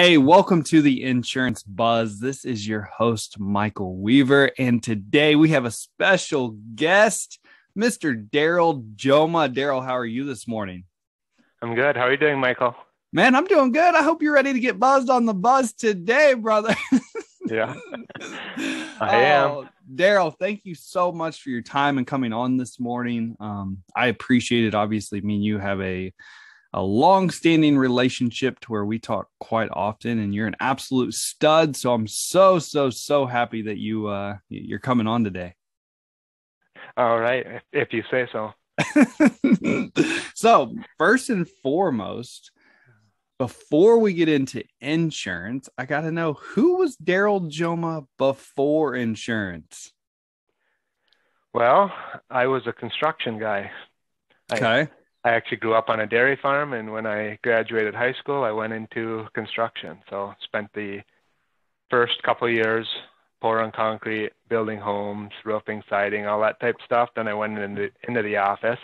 Hey, welcome to the Insurance Buzz. This is your host, Michael Weaver. And today we have a special guest, Mr. Daryl Jolma. Daryl, how are you this morning? I'm good. How are you doing, Michael? Man, I'm doing good. I hope you're ready to get buzzed on the buzz today, brother. yeah, I am. Oh, Daryl, thank you so much for your time and coming on this morning. Um, I appreciate it. Obviously, me and you have a a long-standing relationship to where we talk quite often and you're an absolute stud. So i'm so so so happy that you uh you're coming on today. All right if you say so. So first and foremost before we get into insurance i got to know who was daryl jolma before insurance? Well i was a construction guy. Okay. I, I actually grew up on a dairy farm, and when I graduated high school, I went into construction. So spent the first couple years pouring concrete, building homes, roofing, siding, all that type of stuff. Then I went into into the office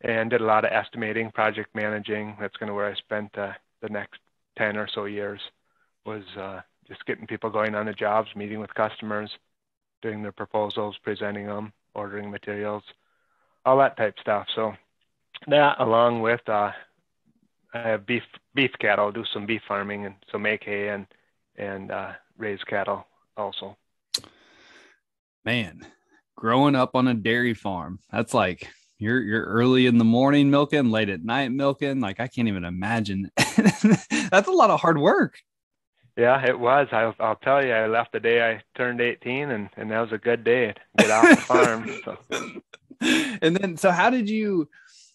and did a lot of estimating, project managing. That's kind of where I spent uh, the next ten or so years. Was uh, just getting people going on the jobs, meeting with customers, doing their proposals, presenting them, ordering materials, all that type stuff. So that along with uh, I have beef beef cattle, do some beef farming and so make hay and and uh, raise cattle also. Man, growing up on a dairy farm, that's like you're you're early in the morning milking, late at night milking. Like I can't even imagine. that's a lot of hard work. Yeah, it was. I'll, I'll tell you, I left the day I turned 18, and, and that was a good day to get off the farm. So. And then, so how did you?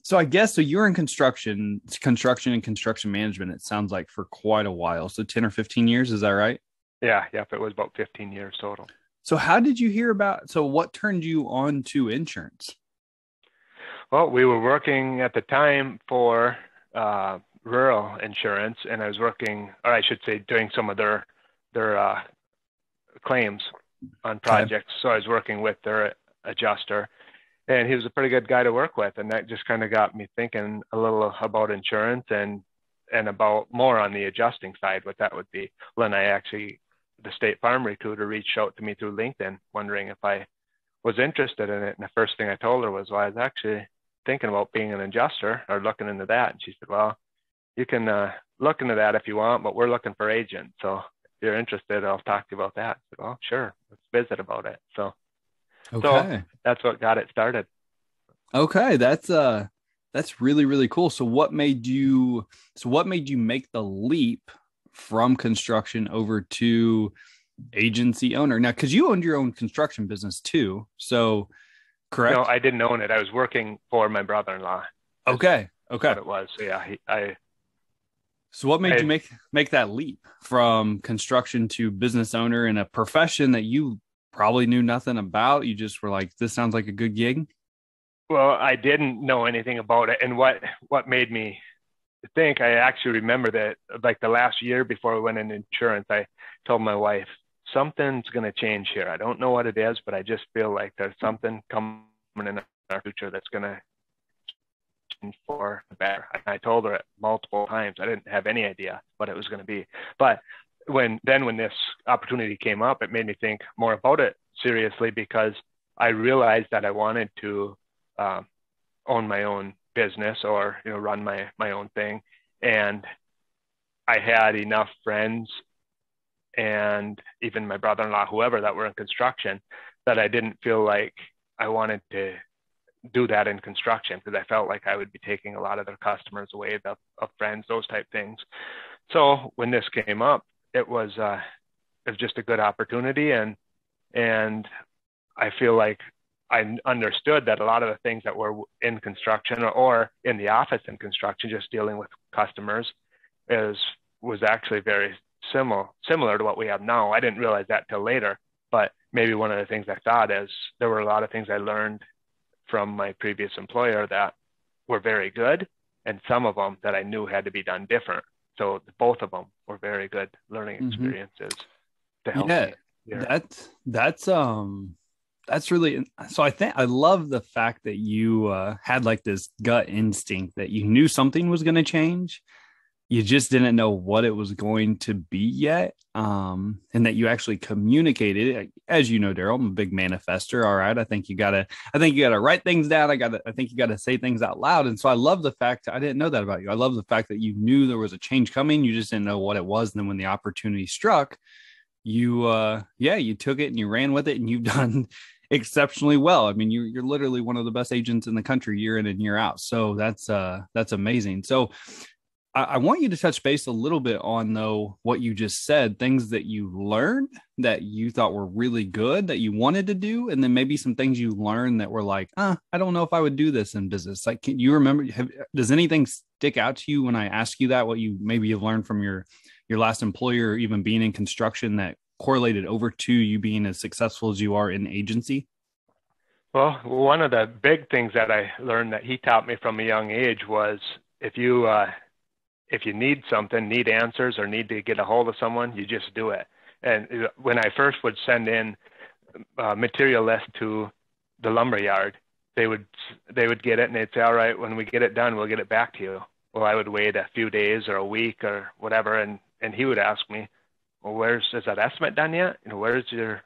So I guess so you're in construction, construction and construction management, it sounds like for quite a while. So 10 or 15 years, is that right? Yeah, yep. It was about 15 years total. So how did you hear about so what turned you on to insurance? Well, we were working at the time for uh, rural insurance and I was working or I should say doing some of their their uh, claims on projects. Okay. So I was working with their adjuster and he was a pretty good guy to work with and that just kind of got me thinking a little about insurance and and about more on the adjusting side what that would be. When i actually the state farm recruiter reached out to me through linkedin wondering if i was interested in it and the first thing i told her was well i was actually thinking about being an adjuster or looking into that and she said well you can uh, look into that if you want but we're looking for agents so if you're interested i'll talk to you about that. I said, well sure let's visit about it. So Okay. So that's what got it started. Okay, that's uh that's really really cool. So what made you so what made you make the leap from construction over to agency owner? Now cuz you owned your own construction business too. So correct? No, I didn't own it. I was working for my brother-in-law. Okay. Okay. it was. So yeah, he, I so what made I, you make make that leap from construction to business owner in a profession that you probably knew nothing about? You just were like, this sounds like a good gig? Well, I didn't know anything about it. And what, what made me think, I actually remember that like the last year before I went into insurance, I told my wife, something's going to change here. I don't know what it is, but I just feel like there's something coming in our future that's going to for the better. I told her it multiple times. I didn't have any idea what it was going to be, but when then when this opportunity came up, it made me think more about it seriously because I realized that I wanted to um, own my own business or you know run my my own thing, and I had enough friends and even my brother-in-law, whoever that were in construction, that I didn't feel like I wanted to do that in construction because I felt like I would be taking a lot of their customers away, of, of friends, those type things. So when this came up, it was uh, it was just a good opportunity, and and I feel like I understood that a lot of the things that were in construction or, in the office in construction, just dealing with customers, is was actually very similar similar to what we have now. I didn't realize that till later, but maybe one of the things I thought is there were a lot of things I learned from my previous employer that were very good, and some of them that I knew had to be done different so both of them were very good learning mm-hmm. experiences mm-hmm. to help yeah, me. That's um that's really so I think I love the fact that you uh, had like this gut instinct that you knew something was going to change. You just didn't know what it was going to be yet um, and that you actually communicated as you know daryl i'm a big manifester all right? I think you gotta i think you gotta write things down. I gotta i think you gotta say things out loud. And so i love the fact i didn't know that about you. I love the fact that you knew there was a change coming. You just didn't know what it was. And then when the opportunity struck you uh yeah you took it and you ran with it and you've done exceptionally well. I mean you're, you're literally one of the best agents in the country year in and year out. So that's uh that's amazing. So I, I want you to touch base a little bit on though what you just said, things that you learned that you thought were really good that you wanted to do, and then maybe some things you learned that were like, uh, I don't know if I would do this in business. Like, can you remember? Have, does anything stick out to you when I ask you that? What you maybe have learned from your your last employer, or even being in construction, that correlated over to you being as successful as you are in agency? Well, one of the big things that I learned that he taught me from a young age was if you uh, if you need something, need answers, or need to get a hold of someone, you just do it. And when I first would send in uh, material list to the lumber yard, they would they would get it and they'd say, "All right, when we get it done, we'll get it back to you." Well, I would wait a few days or a week or whatever, and and he would ask me, "Well, where's is that estimate done yet? You know, where's your?"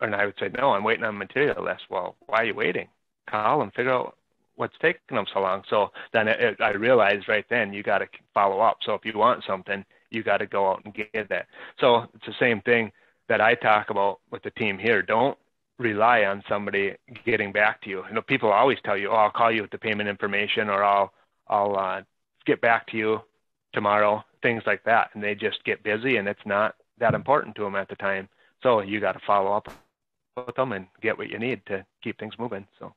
And I would say, "No, I'm waiting on material list." Well, why are you waiting? Call and figure out what's taking them so long? So then it, it, I realized right then you got to follow up. So if you want something, you got to go out and get it. So it's the same thing that I talk about with the team here. Don't rely on somebody getting back to you. You know, people always tell you, "Oh, I'll call you with the payment information," or "I'll I'll uh, get back to you tomorrow." Things like that, and they just get busy, and it's not that important to them at the time. So you got to follow up with them and get what you need to keep things moving. So,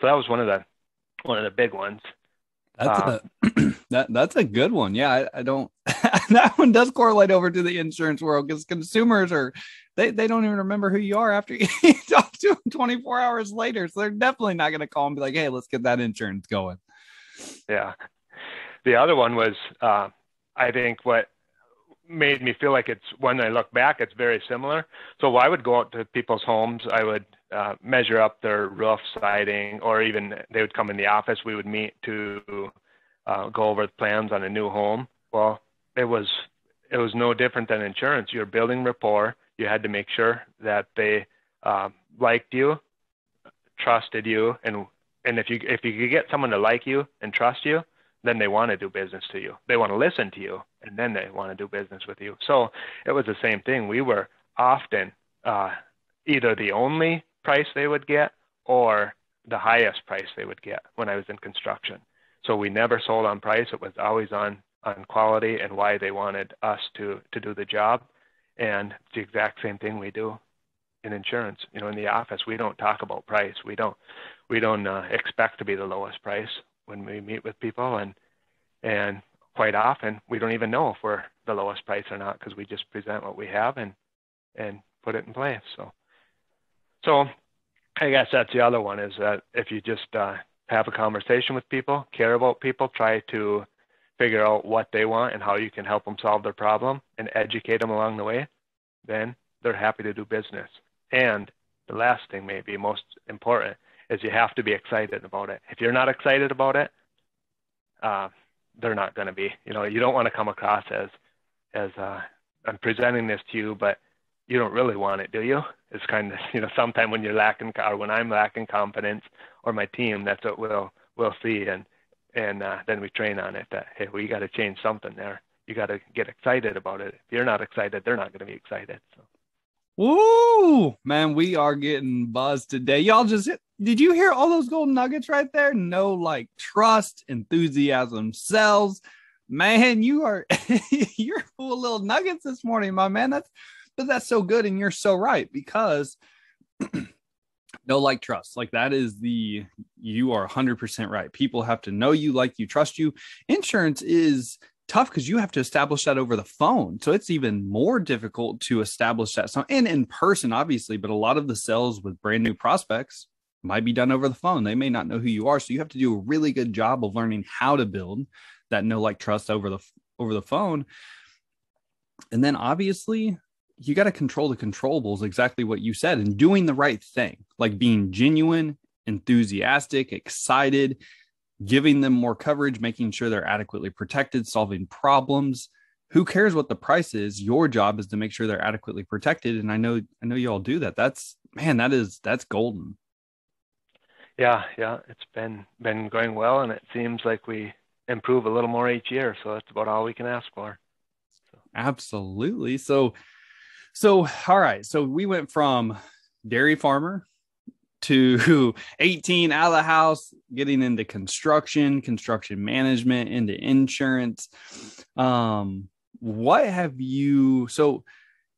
so that was one of the one of the big ones. That's uh, a that that's a good one. Yeah, I, I don't that one does correlate over to the insurance world because consumers are they, they don't even remember who you are after you talk to them 24 hours later. So they're definitely not going to call and be like, hey, let's get that insurance going. Yeah. The other one was uh, I think what made me feel like it's when I look back, it's very similar. So I would go out to people's homes. I would uh, measure up their roof siding, or even they would come in the office. We would meet to uh, go over the plans on a new home. Well, it was it was no different than insurance. You're building rapport. You had to make sure that they uh, liked you, trusted you, and and if you if you could get someone to like you and trust you, then they want to do business to you. They want to listen to you, and then they want to do business with you. So it was the same thing. We were often uh, either the only price they would get or the highest price they would get when I was in construction. So we never sold on price. It was always on on quality and why they wanted us to to do the job. And the exact same thing we do in insurance. You know, in the office, we don't talk about price. We don't we don't uh, expect to be the lowest price when we meet with people and and quite often we don't even know if we're the lowest price or not because we just present what we have and and put it in place so so i guess that's the other one is that if you just uh, have a conversation with people care about people try to figure out what they want and how you can help them solve their problem and educate them along the way then they're happy to do business and the last thing maybe most important is you have to be excited about it. If you're not excited about it, uh, they're not going to be. You know, you don't want to come across as as uh, I'm presenting this to you, but you don't really want it, do you? It's kind of you know, sometime when you're lacking or when I'm lacking confidence or my team, that's what we'll we'll see, and and uh, then we train on it. That hey, we got to change something there. You got to get excited about it. If you're not excited, they're not going to be excited. So. Woo, man, we are getting buzzed today. Y'all just did you hear all those golden nuggets right there? No, like trust, enthusiasm, sells. Man, you are you're full of little nuggets this morning, my man. That's but that's so good, and you're so right because no like trust like that is the you are 100% right people have to know you like you trust you insurance is tough because you have to establish that over the phone. So it's even more difficult to establish that. So, and in person, obviously, but a lot of the sales with brand new prospects might be done over the phone. They may not know who you are. So you have to do a really good job of learning how to build that no like trust over the over the phone. And then obviously you got to control the controllables exactly what you said and doing the right thing, like being genuine, enthusiastic, excited, giving them more coverage, making sure they're adequately protected, solving problems. Who cares what the price is? Your job is to make sure they're adequately protected. And I know, I know you all do that. That's man, that is that's golden. Yeah, yeah, it's been been going well, and it seems like we improve a little more each year. So that's about all we can ask for. So. Absolutely. So, so all right. So we went from dairy farmer to 18 out of the house, getting into construction, construction management, into insurance. Um, what have you so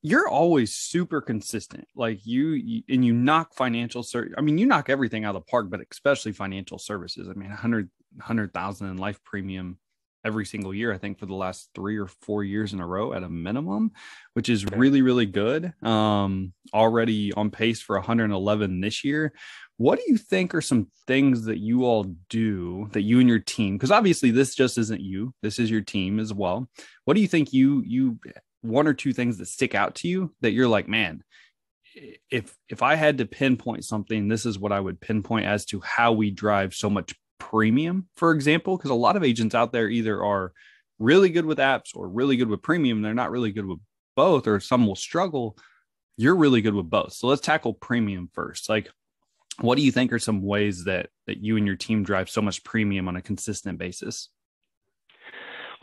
you're always super consistent like you, you and you knock financial ser- i mean you knock everything out of the park but especially financial services i mean 100 100000 in life premium every single year, I think for the last three or four years in a row at a minimum, which is really, really good. Um, already on pace for 111 this year. What do you think are some things that you all do that you and your team, because obviously this just isn't you, this is your team as well. What do you think you, you, one or two things that stick out to you that you're like, man, if if I had to pinpoint something, this is what I would pinpoint as to how we drive so much premium, for example, because a lot of agents out there either are really good with apps or really good with premium. They're not really good with both, or some will struggle. You're really good with both. So let's tackle premium first. Like, what do you think are some ways that that you and your team drive so much premium on a consistent basis?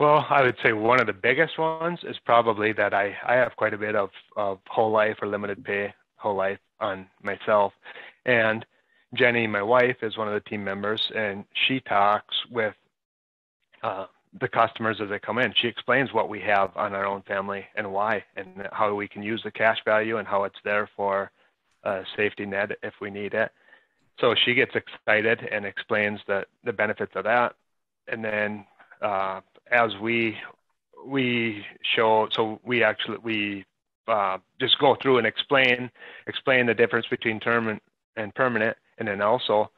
Well, I would say one of the biggest ones is probably that I, I have quite a bit of, of whole life or limited pay whole life on myself. And Jenny, my wife, is one of the team members, and she talks with uh, the customers as they come in. She explains what we have on our own family and why, and how we can use the cash value and how it's there for a safety net if we need it. So she gets excited and explains the the benefits of that, and then uh, as we we show, so we actually we uh, just go through and explain explain the difference between term and, and permanent and then also,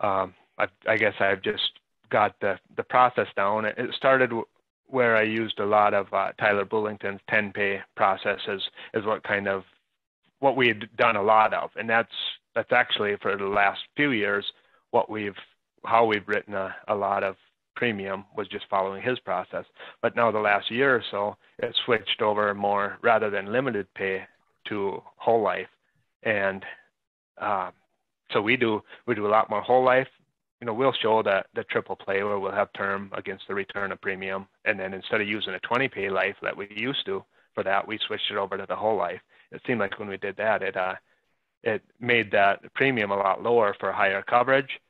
um, I, I guess I've just got the the process down. It started where I used a lot of uh, Tyler Bullington's 10 pay processes is what kind of what we had done a lot of, and that's that's actually for the last few years what we've how we've written a, a lot of premium was just following his process. But now the last year or so, it switched over more rather than limited pay to whole life, and uh, so we do we do a lot more whole life. You know, we'll show that the triple play where we'll have term against the return of premium, and then instead of using a 20 pay life that we used to for that, we switched it over to the whole life. It seemed like when we did that, it uh, it made that premium a lot lower for higher coverage,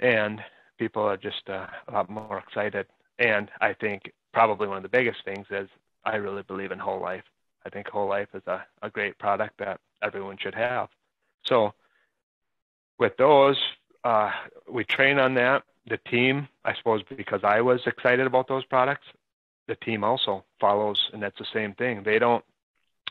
and people are just uh, a lot more excited. And I think probably one of the biggest things is I really believe in whole life. I think whole life is a, a great product that everyone should have. So with those, uh, we train on that. The team, I suppose, because I was excited about those products, the team also follows, and that's the same thing. They don't.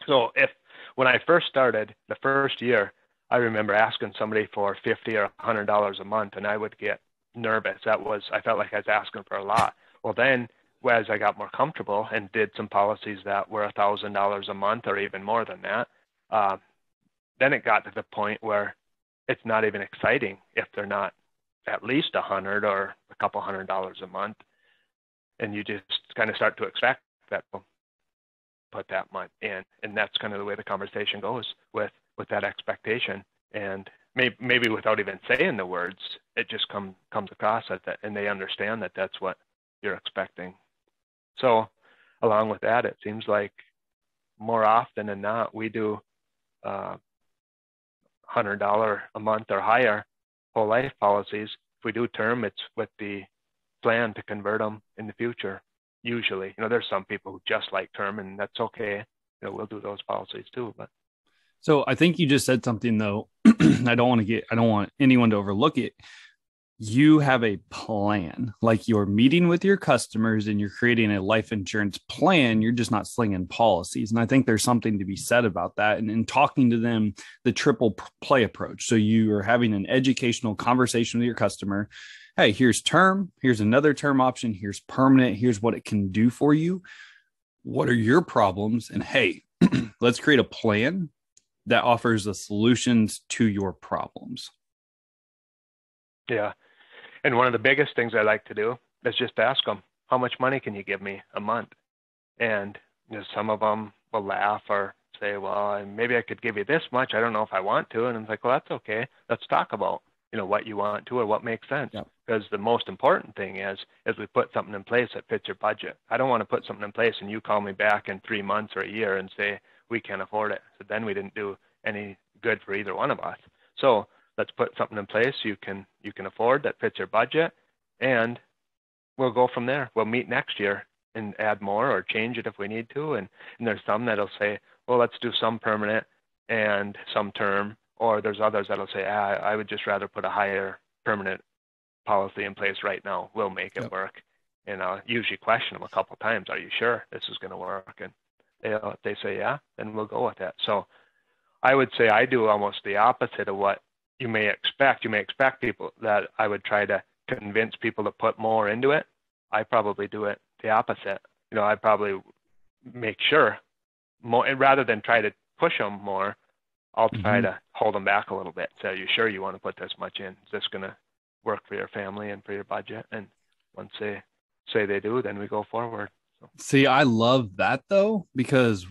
So if when I first started, the first year, I remember asking somebody for fifty or hundred dollars a month, and I would get nervous. That was I felt like I was asking for a lot. Well, then as I got more comfortable and did some policies that were a thousand dollars a month or even more than that, uh, then it got to the point where it's not even exciting if they're not at least a hundred or a couple hundred dollars a month. And you just kind of start to expect that they'll put that much in. And that's kind of the way the conversation goes with with that expectation. And maybe maybe without even saying the words it just come comes across at that and they understand that that's what you're expecting. So along with that it seems like more often than not we do uh, hundred dollar a month or higher whole life policies. If we do term, it's with the plan to convert them in the future. Usually, you know, there's some people who just like term, and that's okay. You know, we'll do those policies too. But so I think you just said something though. I don't want to get. I don't want anyone to overlook it you have a plan. Like you're meeting with your customers and you're creating a life insurance plan. You're just not slinging policies. And i think there's something to be said about that and in talking to them the triple play approach. So you are having an educational conversation with your customer. Hey here's term. Here's another term option. Here's permanent. Here's what it can do for you. What are your problems? And hey let's create a plan that offers the solutions to your problems. Yeah and one of the biggest things I like to do is just ask them, how much money can you give me a month? And you know, some of them will laugh or say, well, maybe I could give you this much. I don't know if I want to. And I'm like, well, that's okay. Let's talk about, you know, what you want to or what makes sense. Yep. Because the most important thing is, is we put something in place that fits your budget. I don't want to put something in place and you call me back in three months or a year and say, we can't afford it. So then we didn't do any good for either one of us. So let's put something in place you can you can afford that fits your budget and we'll go from there. We'll meet next year and add more or change it if we need to. And, and there's some that'll say, well, let's do some permanent and some term. Or there's others that'll say, ah, I would just rather put a higher permanent policy in place right now. We'll make it yep. work. And I'll usually question them a couple times. Are you sure this is going to work? And they if they say yeah, then we'll go with that. So I would say I do almost the opposite of what you may expect. You may expect people that I would try to convince people to put more into it. I probably do it the opposite. You know, I probably make sure more rather than try to push them more. I'll try mm-hmm. to hold them back a little bit. So, you sure you want to put this much in? Is this going to work for your family and for your budget? And once they say they do, then we go forward. See, I love that though, because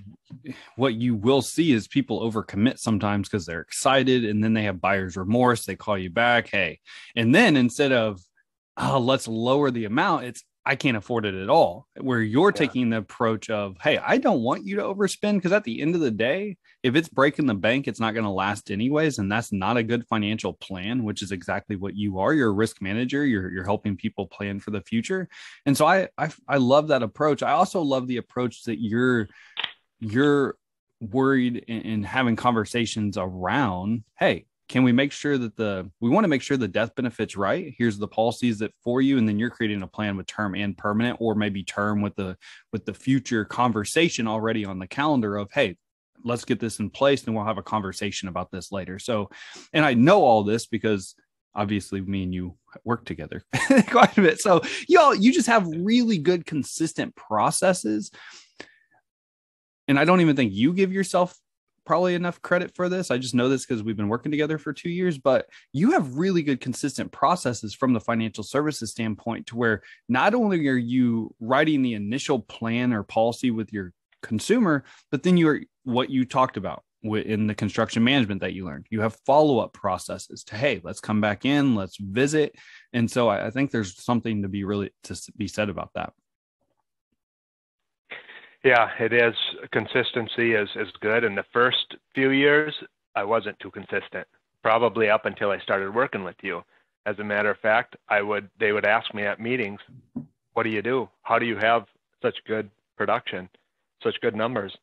what you will see is people overcommit sometimes because they're excited and then they have buyer's remorse. They call you back, hey, and then instead of oh, let's lower the amount, it's I can't afford it at all. Where you're yeah. taking the approach of, hey, I don't want you to overspend because at the end of the day, if it's breaking the bank, it's not going to last anyways, and that's not a good financial plan. Which is exactly what you are. You're a risk manager. You're you're helping people plan for the future, and so I I, I love that approach. I also love the approach that you're you're worried in having conversations around. Hey, can we make sure that the we want to make sure the death benefits right. Here's the policies that for you and then you're creating a plan with term and permanent or maybe term with the with the future conversation already on the calendar of hey let's get this in place and we'll have a conversation about this later. So and i know all this because obviously me and you work together quite a bit. So y'all you just have really good consistent processes. And i don't even think you give yourself probably enough credit for this. I just know this because we've been working together for two years, but you have really good, consistent processes from the financial services standpoint to where not only are you writing the initial plan or policy with your consumer, but then you're what you talked about in the construction management that you learned. You have follow up processes to, hey, let's come back in, let's visit. And so I, I think there's something to be really to be said about that. Yeah, it is. Consistency is, is good. In the first few years, I wasn't too consistent, probably up until I started working with you. As a matter of fact, I would they would ask me at meetings, "What do you do? How do you have such good production, such good numbers?"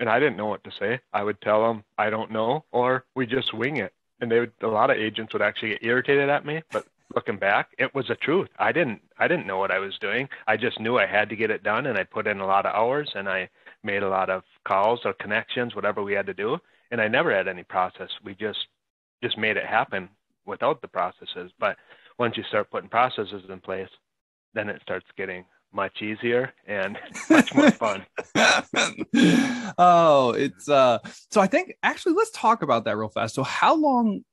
And I didn't know what to say. I would tell them, "I don't know," or "We just wing it." And they would, a lot of agents would actually get irritated at me, but looking back, it was the truth. I didn't I didn't know what I was doing. I just knew I had to get it done and I put in a lot of hours and I made a lot of calls or connections, whatever we had to do. And I never had any process. We just just made it happen without the processes. But once you start putting processes in place, then it starts getting much easier and much more fun. oh, it's uh so I think actually let's talk about that real fast. So how long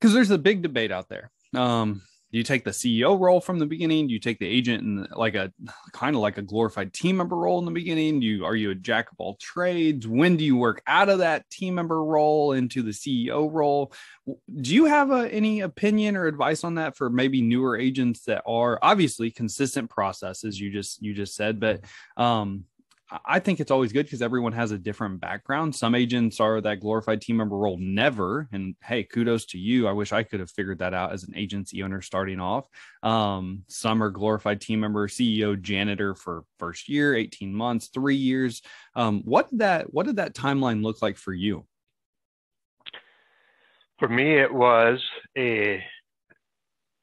because there's a big debate out there um, do you take the CEO role from the beginning? Do you take the agent and like a kind of like a glorified team member role in the beginning? Do you are you a jack of all trades? When do you work out of that team member role into the CEO role? Do you have a, any opinion or advice on that for maybe newer agents that are obviously consistent processes you just you just said, but um, I think it's always good because everyone has a different background. Some agents are that glorified team member role never. And hey, kudos to you. I wish I could have figured that out as an agency owner starting off. Um, some are glorified team member, CEO, janitor for first year, 18 months, three years. Um, what did that what did that timeline look like for you? For me, it was a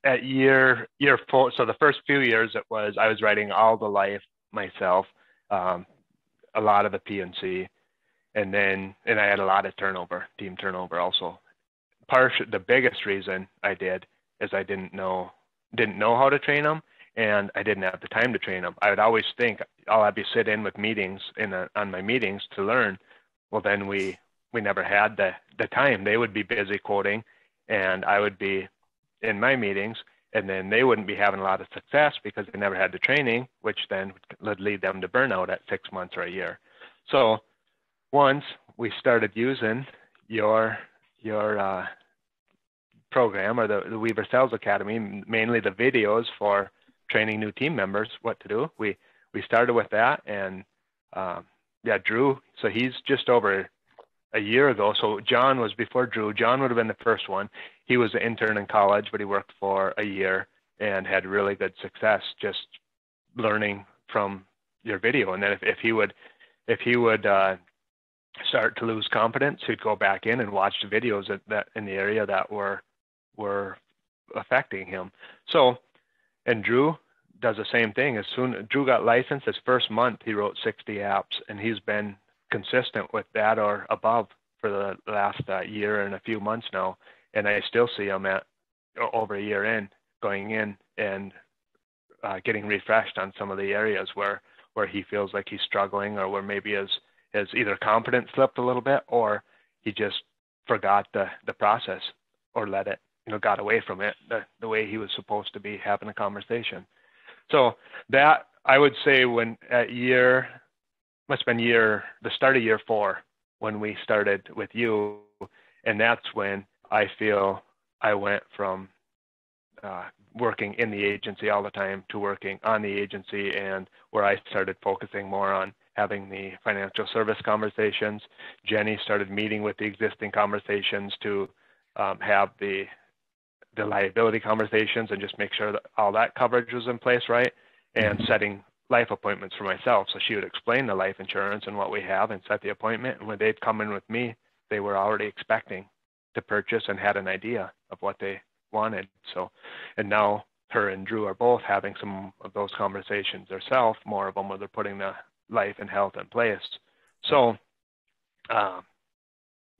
at year year four. So the first few years, it was I was writing all the life myself. Um, a lot of the P&C, and then and I had a lot of turnover, team turnover also. Part the biggest reason I did is I didn't know didn't know how to train them, and I didn't have the time to train them. I would always think I'll have you sit in with meetings in a, on my meetings to learn. Well, then we we never had the the time. They would be busy quoting, and I would be in my meetings and then they wouldn't be having a lot of success because they never had the training, which then would lead them to burnout at six months or a year. So once we started using your your uh, program or the, the Weaver Sales Academy, mainly the videos for training new team members what to do. We we started with that, and um, yeah, Drew. So he's just over a year ago. So John was before Drew. John would have been the first one. He was an intern in college, but he worked for a year and had really good success just learning from your video. And then if, if he would, if he would uh, start to lose confidence, he'd go back in and watch the videos that, that in the area that were were affecting him. So, and Drew does the same thing. As soon Drew got licensed, his first month he wrote 60 apps, and he's been consistent with that or above for the last uh, year and a few months now. And I still see him at over a year in going in and uh, getting refreshed on some of the areas where where he feels like he's struggling or where maybe his his either confidence slipped a little bit or he just forgot the the process or let it you know got away from it the, the way he was supposed to be having a conversation so that i would say when at year must have been year the start of year four when we started with you. And that's when i feel i went from uh, working in the agency all the time to working on the agency and where i started focusing more on having the financial service conversations. Jenny started meeting with the existing conversations to um, have the the liability conversations and just make sure that all that coverage was in place right and setting life appointments for myself. So she would explain the life insurance and what we have and set the appointment. And when they'd come in with me, they were already expecting to purchase and had an idea of what they wanted. So, and now her and Drew are both having some of those conversations themselves, more of them where they're putting the life and health in place. So, um,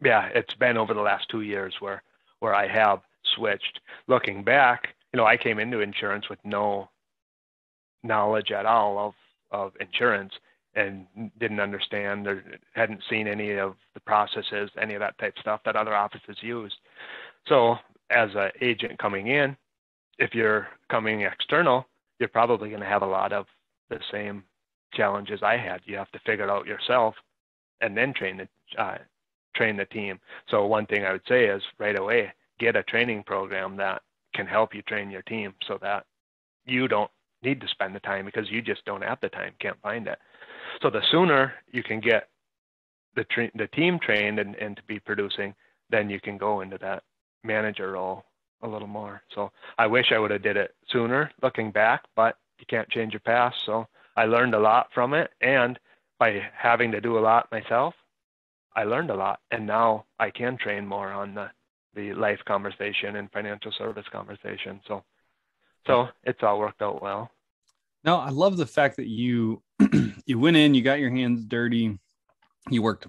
yeah, it's been over the last two years where where I have switched. Looking back, you know, I came into insurance with no knowledge at all of, of insurance and didn't understand or hadn't seen any of the processes, any of that type stuff that other offices used. So as an agent coming in, if you're coming external, you're probably going to have a lot of the same challenges I had. You have to figure it out yourself and then train the uh, train the team. So one thing I would say is right away get a training program that can help you train your team so that you don't need to spend the time because you just don't have the time, can't find it. So the sooner you can get the tra- the team trained and, and to be producing, then you can go into that manager role a little more. So I wish I would have did it sooner looking back, but you can't change your past. So I learned a lot from it and by having to do a lot myself, I learned a lot and now I can train more on the the life conversation and financial service conversation. So so it's all worked out well. No, I love the fact that you you went in, you got your hands dirty, you worked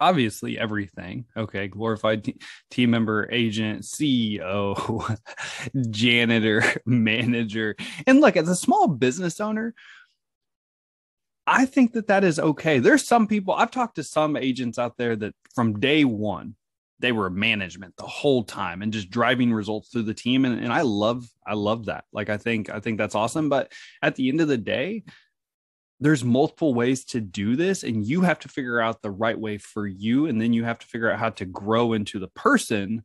obviously everything. Okay, glorified t- team member, agent, CEO, janitor, manager, and look as a small business owner. I think that that is okay. There's some people I've talked to some agents out there that from day one they were management the whole time and just driving results through the team. And, and i love i love that. Like i think i think that's awesome. But at the end of the day there's multiple ways to do this and you have to figure out the right way for you. And then you have to figure out how to grow into the person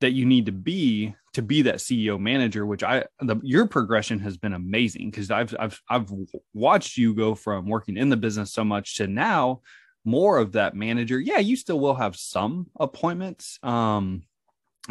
that you need to be to be that CEO manager which I the your progression has been amazing because I've I've I've watched you go from working in the business so much to now more of that manager. Yeah, you still will have some appointments, um,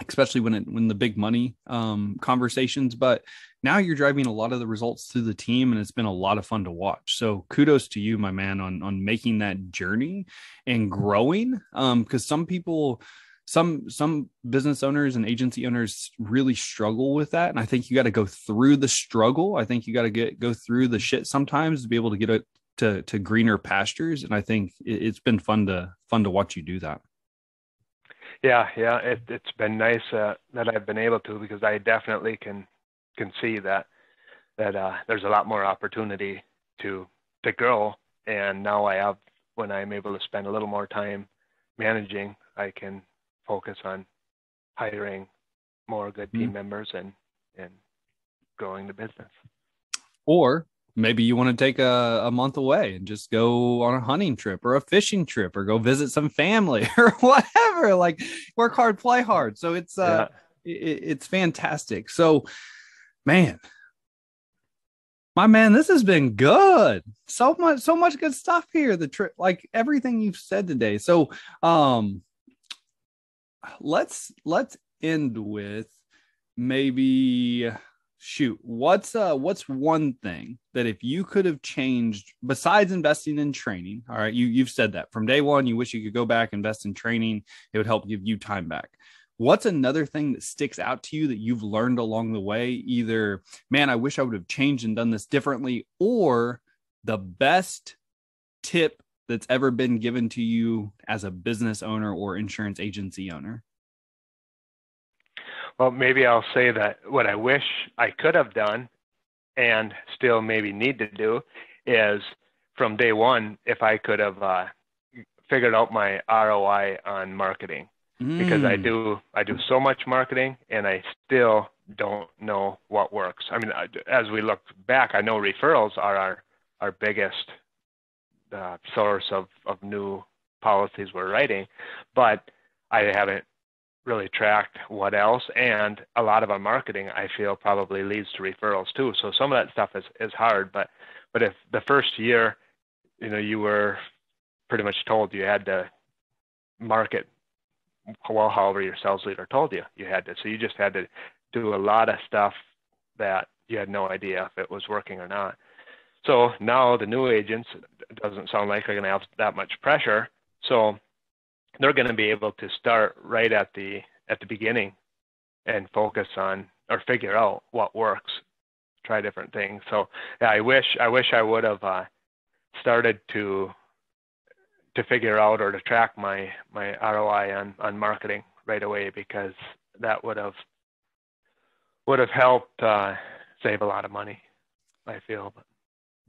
especially when it when the big money um, conversations. But now you're driving a lot of the results through the team, and it's been a lot of fun to watch. So kudos to you, my man, on on making that journey and growing. Because um, some people some some business owners and agency owners really struggle with that and i think you got to go through the struggle i think you got to get go through the shit sometimes to be able to get a, to to greener pastures and i think it, has been fun to fun to watch you do that yeah yeah it, it's been nice uh, that i've been able to because i definitely can can see that that uh, there's a lot more opportunity to to grow and now i have when i'm able to spend a little more time managing i can focus on hiring more good team mm-hmm. members and and growing the business. Or maybe you want to take a, a month away and just go on a hunting trip or a fishing trip or go visit some family or whatever. Like work hard, play hard. So it's uh yeah. it, it's fantastic. So man, my man, this has been good. So much, so much good stuff here. The trip, like everything you've said today. So, um, let's let's end with maybe shoot what's uh what's one thing that if you could have changed besides investing in training all right you you've said that from day one you wish you could go back invest in training it would help give you time back. What's another thing that sticks out to you that you've learned along the way? Either man i wish i would have changed and done this differently or the best tip that's ever been given to you as a business owner or insurance agency owner well, maybe I'll say that what I wish I could have done and still maybe need to do is from day one, if I could have uh, figured out my ROI on marketing. Mm. Because I mm. do, I do so much marketing, and I still don't know what works. I mean, as we look back, I know referrals are our our biggest uh, source of of new policies we're writing, but I haven't really tracked what else and a lot of our marketing i feel probably leads to referrals too. So some of that stuff is, is hard but but if the first year you know you were pretty much told you had to market well however your sales leader told you you had to. So you just had to do a lot of stuff that you had no idea if it was working or not. So now the new agents doesn't sound like they're going to have that much pressure. So they're going to be able to start right at the at the beginning and focus on or figure out what works try different things. So yeah i wish i wish i would have uh, started to to figure out or to track my my roi on on marketing right away because that would have would have helped uh, save a lot of money i feel but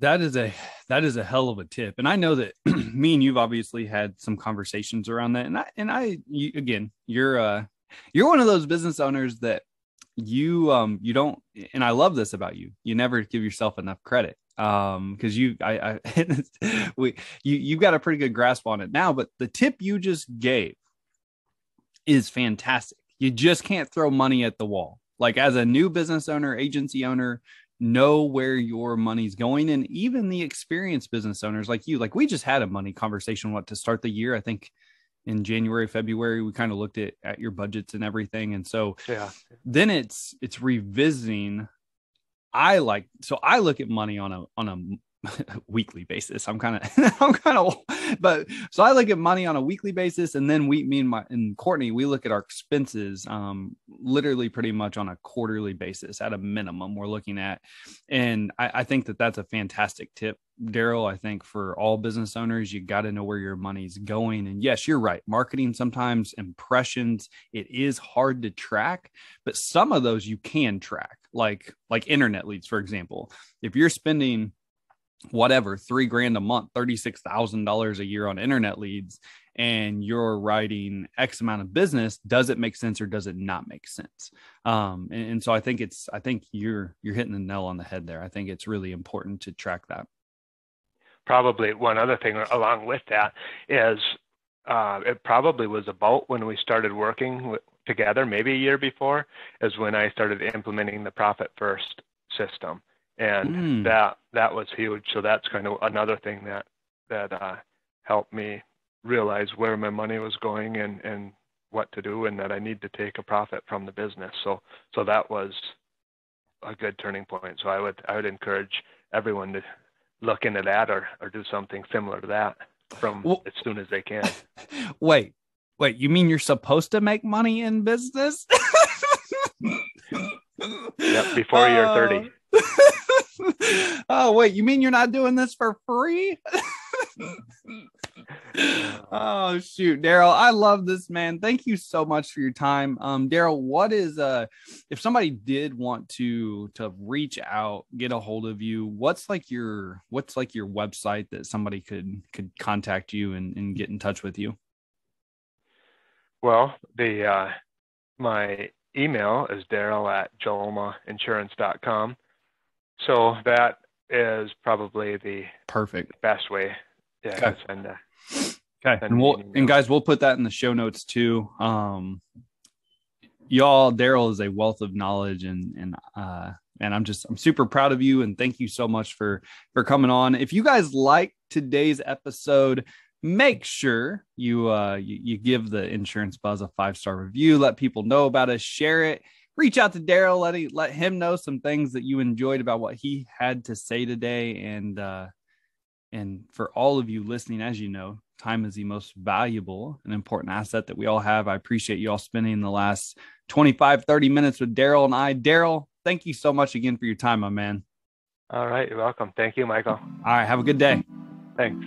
that is a that is a hell of a tip. And i know that me and you've obviously had some conversations around that. And i and i you, again you're uh you're one of those business owners that you um you don't and i love this about you. You never give yourself enough credit um because you i i we you you've got a pretty good grasp on it now but the tip you just gave is fantastic. You just can't throw money at the wall. Like as a new business owner agency owner know where your money's going and even the experienced business owners like you like we just had a money conversation what to start the year? I think in january february we kind of looked at, at your budgets and everything and so yeah. then it's it's revisiting. I like so i look at money on a on a weekly basis. I'm kind of, I'm kind of, but so I look at money on a weekly basis, and then we, me and my and Courtney, we look at our expenses, um, literally pretty much on a quarterly basis at a minimum. We're looking at, and I, I think that that's a fantastic tip, Daryl. I think for all business owners, you got to know where your money's going. And yes, you're right. Marketing sometimes impressions it is hard to track, but some of those you can track, like like internet leads, for example. If you're spending whatever three grand a month $36000 a year on internet leads and you're writing x amount of business does it make sense or does it not make sense? Um, and, and, so i think it's i think you're you're hitting the nail on the head there. I think it's really important to track that. Probably one other thing along with that is uh, it probably was about when we started working together maybe a year before is when i started implementing the profit first system and mm. that that was huge. So that's kind of another thing that that uh, helped me realize where my money was going and and what to do, and that I need to take a profit from the business. So so that was a good turning point. So I would I would encourage everyone to look into that or or do something similar to that from well, as soon as they can. Wait, wait, you mean you're supposed to make money in business? yep, before uh, you're 30. oh wait, you mean you're not doing this for free? oh shoot, Daryl, I love this man. Thank you so much for your time. Um, Daryl, what is uh if somebody did want to to reach out, get a hold of you, what's like your what's like your website that somebody could could contact you and, and get in touch with you? Well, the uh my email is daryl at jolmainsurance.com. So that is probably the perfect best way yeah, okay. to send a, Okay. And we'll and guys, we'll put that in the show notes too. Um y'all, Daryl is a wealth of knowledge and and uh and I'm just I'm super proud of you and thank you so much for for coming on. If you guys like today's episode, make sure you uh you, you give the insurance buzz a five star review, let people know about us, share it reach out to Daryl, let, he, let him know some things that you enjoyed about what he had to say today. And, uh, and for all of you listening, as you know, time is the most valuable and important asset that we all have. I appreciate you all spending the last 25, 30 minutes with Daryl and I. Daryl, thank you so much again for your time, my man. All right. You're welcome. Thank you, Michael. All right. Have a good day. Thanks.